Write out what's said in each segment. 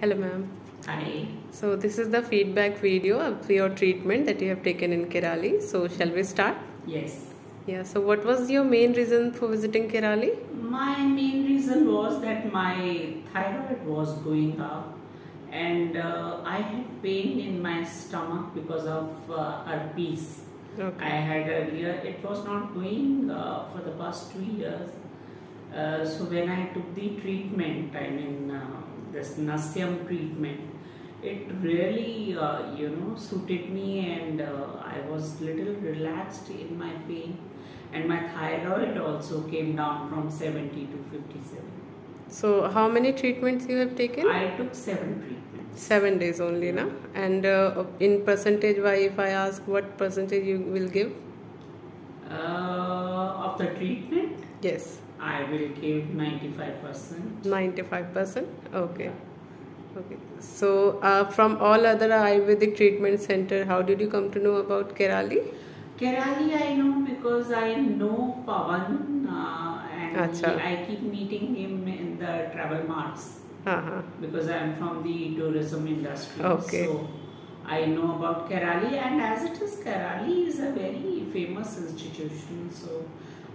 Hello, ma'am. Hi. So, this is the feedback video of your treatment that you have taken in Kairali. So, shall we start? Yes. Yeah. So, what was your main reason for visiting Kairali? My main reason was that my thyroid was going up and uh, I had pain in my stomach because of uh, herpes. I had earlier, it was not going uh, for the past two years. Uh, so when I took the treatment, I mean uh, this Nasyam treatment, it really uh, you know suited me and uh, I was little relaxed in my pain and my thyroid also came down from 70 to 57. So, how many treatments you have taken? I took seven treatments. Seven days only, na? And uh, in percentage, why if I ask what percentage you will give? Uh, of the treatment, Yes, I will give 95%. ninety-five percent. Okay. Okay. So, uh, from all other Ayurvedic treatment center, how did you come to know about Kairali? Kairali I know because I know Pavan uh, and Acha. I keep meeting him in the travel marts Uh-huh. because I am from the tourism industry. Okay. So I know about Kairali and as it is Kairali is a very famous institution so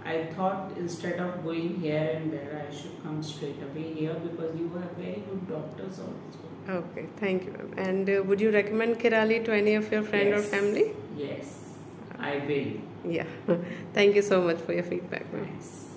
I thought instead of going here and there I should come straight away here because you have very good doctors also. Okay, thank you. And uh, would you recommend Kairali to any of your friend or family? Yes, I will. Yeah. thank you so much for your feedback, ma'am. Yes.